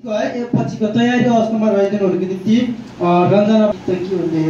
यो पछिको तयारी अवस्थामा रहेकोहरूको निम्ति रञ्जना वितङ्कीहरूले